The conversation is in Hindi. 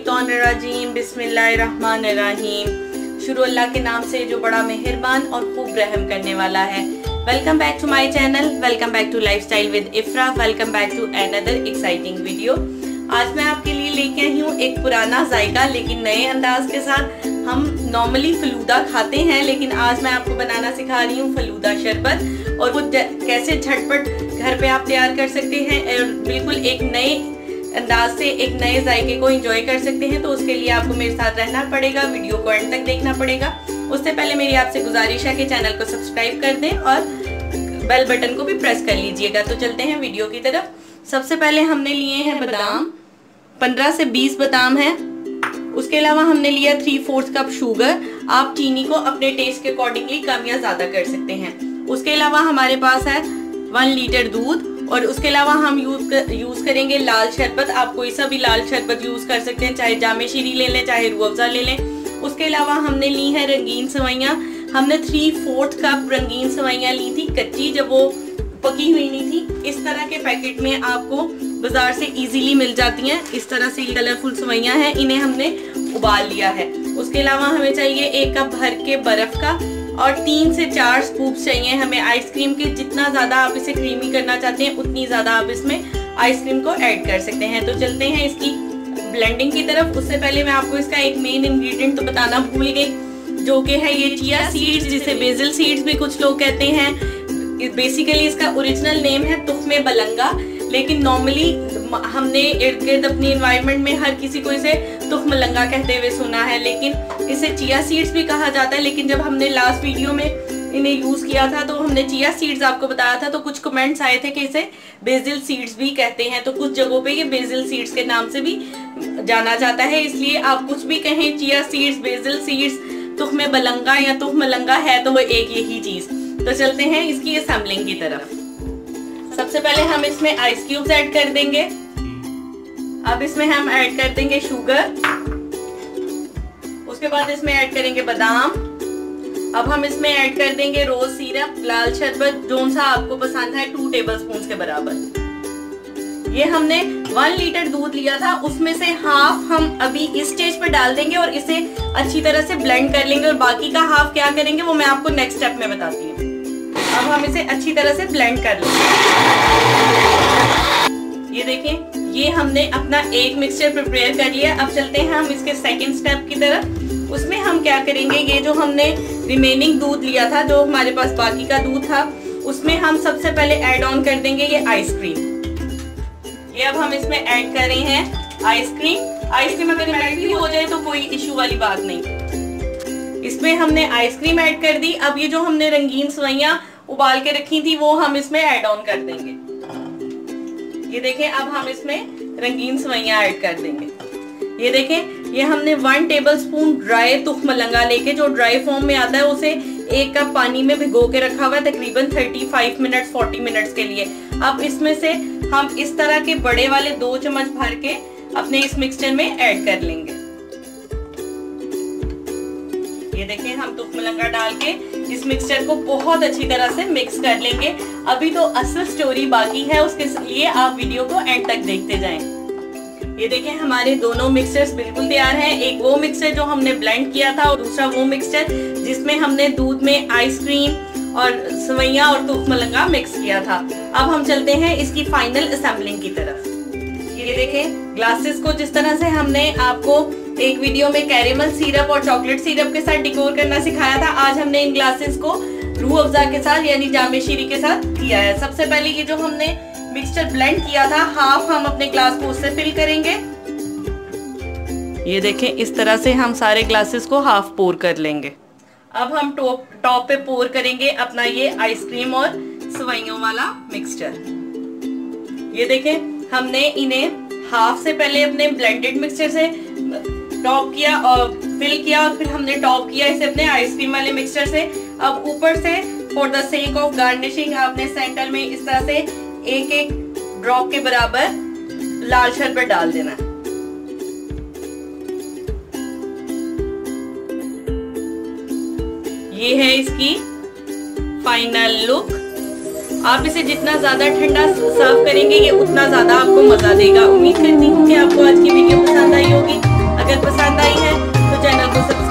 बिस्मिल्लाहिर्रहमानिर्रहीम। शुरू अल्लाह के नाम से जो बड़ा मेहरबान और खूब रहम करने वाला है। Welcome back to my channel welcome back to lifestyle with Ifra welcome back to another exciting video आज मैं आपके लिए लेके आई हूँ एक पुराना जायका, लेकिन नए अंदाज के साथ हम नॉर्मली फलूदा खाते हैं, लेकिन आज मैं आपको बनाना सिखा रही हूँ फलूदा शरबत, और वो कैसे झटपट घर पे आप तैयार कर सकते हैं, और बिल्कुल एक नए अंदाज से एक नए जायके को एंजॉय कर सकते हैं तो उसके लिए आपको मेरे साथ रहना पड़ेगा वीडियो को एंड तक देखना पड़ेगा। उससे पहले मेरी आपसे गुजारिश है कि चैनल को सब्सक्राइब कर दें और बेल बटन को भी प्रेस कर लीजिएगा। तो चलते हैं वीडियो की तरफ़। सबसे पहले हमने लिए हैं बादाम। पंद्रह से बीस बादाम है। उसके अलावा हमने लिया थ्री फोर्थ कप शुगर आप चीनी को अपने टेस्ट के अकॉर्डिंगली कम या ज़्यादा कर सकते हैं। उसके अलावा हमारे पास है वन लीटर दूध। और उसके अलावा हम यूज़ कर, यूज़ करेंगे लाल शरबत। आप कोई सा भी लाल शरबत यूज़ कर सकते हैं चाहे जामे शीरी ले लें चाहे रूअफ़ा ले लें। उसके अलावा हमने ली है रंगीन सवैयाँ हमने थ्री फोर्थ कप रंगीन सवैयाँ ली थी कच्ची जब वो पकी हुई नहीं थी। इस तरह के पैकेट में आपको बाज़ार से इजीली मिल जाती हैं। इस तरह से कलरफुल सवैयाँ हैं इन्हें हमने उबाल लिया है। उसके अलावा हमें चाहिए एक कप भर के बर्फ़ का। और तीन से चार स्कूप चाहिए हमें आइसक्रीम के। जितना ज़्यादा आप इसे क्रीमी करना चाहते हैं उतनी ज़्यादा आप इसमें आइसक्रीम को ऐड कर सकते हैं। तो चलते हैं इसकी ब्लेंडिंग की तरफ़। उससे पहले मैं आपको इसका एक मेन इंग्रेडिएंट तो बताना भूल गई जो कि है ये चिया सीड्स जिसे बेजल सीड्स भी कुछ लोग कहते हैं। बेसिकली इसका ओरिजिनल नेम है तुखमे बलंगा। लेकिन नॉर्मली हमने इर्द गिर्द अपनी इन्वायरमेंट में हर किसी को इसे तुख मलंगा कहते हुए सुना है। लेकिन इसे चिया सीड्स भी कहा जाता है। लेकिन जब हमने लास्ट वीडियो में इन्हें यूज़ किया था तो हमने चिया सीड्स आपको बताया था तो कुछ कमेंट्स आए थे कि इसे बेजिल सीड्स भी कहते हैं। तो कुछ जगहों पे ये बेजिल सीड्स के नाम से भी जाना जाता है। इसलिए आप कुछ भी कहें चिया सीड्स बेजिल सीड्स तुख में बलंगा या तुख मलंगा है तो वो एक यही चीज़। तो चलते हैं इसकी असेंबलिंग की तरफ़। सबसे पहले हम इसमें आइस क्यूब्स ऐड कर देंगे। अब इसमें हम ऐड कर देंगे शुगर उसके बाद इसमें ऐड करेंगे बादाम। अब हम इसमें ऐड कर देंगे रोज सिरप लाल शरबत, जो सा आपको पसंद है टू टेबल स्पून के बराबर। ये हमने वन लीटर दूध लिया था, उसमें से हाफ़ हम अभी इस स्टेज पर डाल देंगे और इसे अच्छी तरह से ब्लेंड कर लेंगे। और बाकी का हाफ़ क्या करेंगे, वो मैं आपको नेक्स्ट स्टेप में बताती हूँ। अब हम इसे अच्छी तरह से ब्लेंड कर लेंगे ये देखें ये हमने अपना एक मिक्सचर प्रिपेयर कर लिया। अब चलते हैं हम इसके सेकंड स्टेप की तरफ़। उसमें हम क्या करेंगे, ये जो हमने रिमेनिंग दूध लिया था, जो हमारे पास बाकी का दूध था, उसमें हम सबसे पहले ऐड ऑन कर देंगे ये आइसक्रीम ये अब हम इसमें ऐड कर रहे हैं आइसक्रीम आइसक्रीम अगर मेल्ट हो जाए तो कोई इशू वाली बात नहीं। इसमें हमने आइसक्रीम ऐड कर दी। अब ये जो हमने रंगीन सवैया उबाल के रखी थी, वो हम इसमें ऐड ऑन कर देंगे। ये देखें, अब हम इसमें रंगीन सवैया ऐड कर देंगे। ये देखें, ये हमने वन टेबल स्पून ड्राई तुख मलंगा लेके जो ड्राई फॉर्म में आता है, उसे एक कप पानी में भिगो के रखा हुआ है, तकरीबन 35 मिनट 40 मिनट्स के लिए। अब इसमें से हम इस तरह के बड़े वाले दो चम्मच भर के अपने इस मिक्सचर में ऐड कर लेंगे। ये देखें, हम तुख मलंगा डाल के इस मिक्सचर को बहुत अच्छी तरह से मिक्स कर लेंगे। अभी तो असल स्टोरी बाकी है, उसके लिए आप वीडियो को एंड तक देखते जाएँ। ये देखें, हमारे दोनों मिक्सचर्स बिल्कुल तैयार हैं। एक वो मिक्सचर जो हमने ब्लेंड किया था और दूसरा वो मिक्सचर जिसमें हमने दूध में आइसक्रीम और सवैया और तूफ मलंगा मिक्स किया था। अब हम चलते हैं इसकी फाइनल असेंबलिंग की तरफ़। ये देखें ग्लासेस को जिस तरह से हमने आपको एक वीडियो में कैरेमल सिरप और चॉकलेट सिरप के साथ डिकोर करना सिखाया था। आज हमने इन ग्लासेस को रूह अफजा के साथ, यानी जामे शीरी के साथ किया है। सबसे पहले ये जो हमने मिक्सचर ब्लेंड किया था हाफ़ हम अपने ग्लास को उससे फिल करेंगे। ये देखें, इस तरह से हम सारे ग्लासेस को हाफ़ पोर कर लेंगे। अब हम टॉप टॉप पे पोर करेंगे अपना ये आइसक्रीम और सवाइयों वाला मिक्सचर ये देखें, हमने इन्हें हाफ़ से पहले अपने ब्लेंडेड मिक्सचर से टॉप किया और फिल किया और फिर हमने टॉप किया इसे अपने आइसक्रीम वाले मिक्सचर से। अब ऊपर से for the sake of garnishing आपने सेंटर में इस तरह से एक एक ड्रॉप के बराबर लाल शरबत डाल देना। ये है इसकी फाइनल लुक आप इसे जितना ज़्यादा ठंडा सर्व करेंगे, ये उतना ज़्यादा आपको मज़ा देगा। उम्मीद करती हूँ कि आपको आज की वीडियो पसंद आई होगी। अगर पसंद आई है तो चैनल को सब्सक्राइब